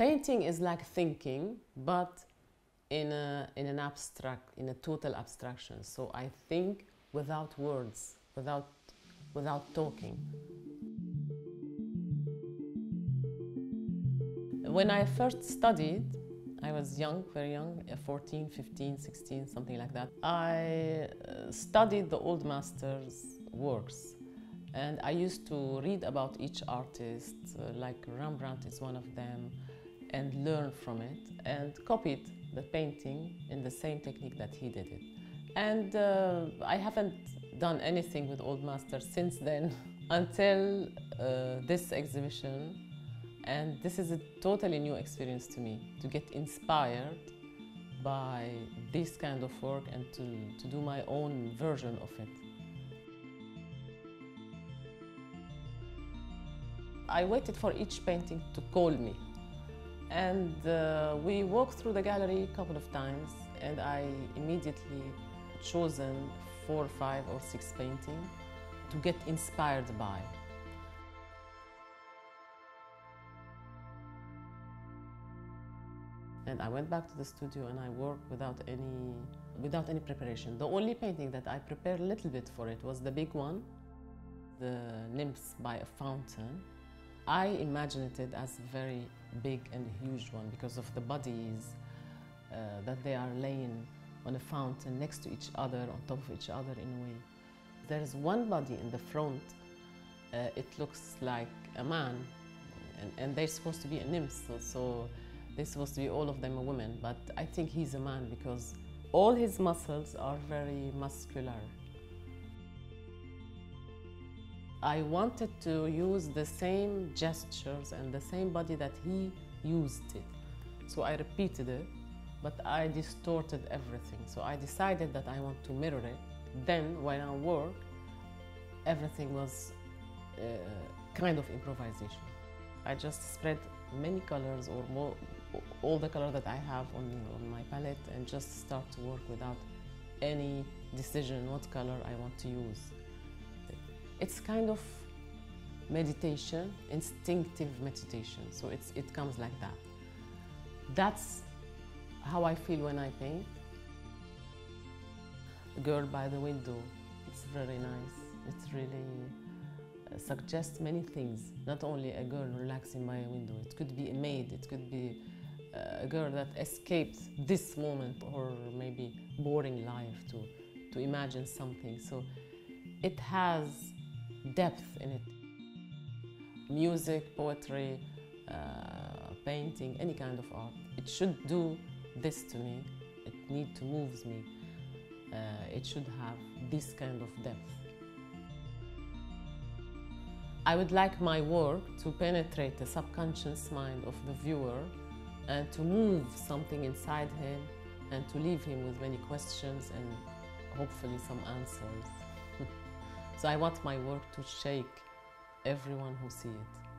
Painting is like thinking, but in, a, in an abstract, in a total abstraction. So I think without words, without, without talking. When I first studied, I was young, very young, uh, 14, 15, 16, something like that. I uh, studied the old masters' works and I used to read about each artist, uh, like Rembrandt is one of them, and learn from it and copied the painting in the same technique that he did it. And uh, I haven't done anything with old masters since then until uh, this exhibition and this is a totally new experience to me, to get inspired by this kind of work and to, to do my own version of it. I waited for each painting to call me. And uh, we walked through the gallery a couple of times and I immediately chosen four, five or six paintings to get inspired by. And I went back to the studio and I worked without any, without any preparation. The only painting that I prepared a little bit for it was the big one, the nymphs by a fountain. I imagined it as a very big and huge one because of the bodies uh, that they are laying on a fountain next to each other, on top of each other in a way. There's one body in the front, uh, it looks like a man, and, and they're supposed to be a nymph, so, so they're supposed to be all of them a woman, but I think he's a man because all his muscles are very muscular. I wanted to use the same gestures and the same body that he used it. So I repeated it, but I distorted everything. So I decided that I want to mirror it. Then when I work, everything was uh, kind of improvisation. I just spread many colors or more, all the color that I have on, on my palette and just start to work without any decision what color I want to use. It's kind of meditation, instinctive meditation. So it's, it comes like that. That's how I feel when I paint. Girl by the window, it's very nice. It's really uh, suggests many things. Not only a girl relaxing by a window. It could be a maid. It could be uh, a girl that escaped this moment or maybe boring life to, to imagine something. So it has depth in it. Music, poetry, uh, painting, any kind of art. It should do this to me. It need to move me. Uh, it should have this kind of depth. I would like my work to penetrate the subconscious mind of the viewer and to move something inside him and to leave him with many questions and hopefully some answers. So I want my work to shake everyone who sees it.